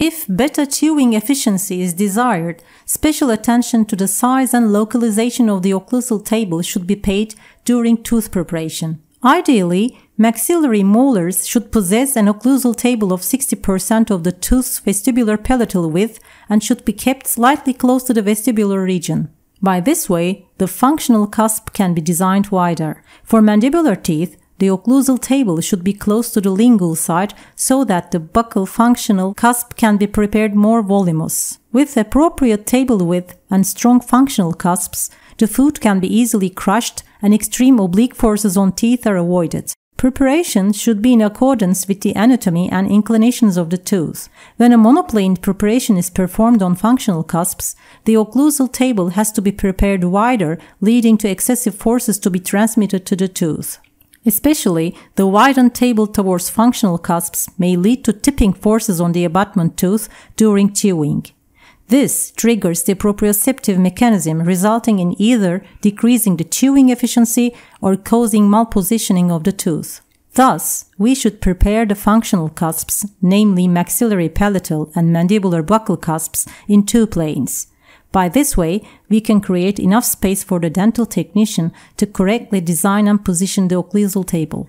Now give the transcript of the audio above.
If better chewing efficiency is desired, special attention to the size and localization of the occlusal table should be paid during tooth preparation. Ideally, maxillary molars should possess an occlusal table of 60% of the tooth's vestibular palatal width and should be kept slightly close to the vestibular region. By this way, the functional cusp can be designed wider. For mandibular teeth, the occlusal table should be close to the lingual side so that the buccal functional cusp can be prepared more voluminous. With appropriate table width and strong functional cusps, the food can be easily crushed and extreme oblique forces on teeth are avoided. Preparation should be in accordance with the anatomy and inclinations of the tooth. When a monoplaned preparation is performed on functional cusps, the occlusal table has to be prepared wider, leading to excessive forces to be transmitted to the tooth. Especially, the widened table towards functional cusps may lead to tipping forces on the abutment tooth during chewing. This triggers the proprioceptive mechanism, resulting in either decreasing the chewing efficiency or causing malpositioning of the tooth. Thus, we should prepare the functional cusps, namely maxillary palatal and mandibular buccal cusps, in two planes. By this way, we can create enough space for the dental technician to correctly design and position the occlusal table.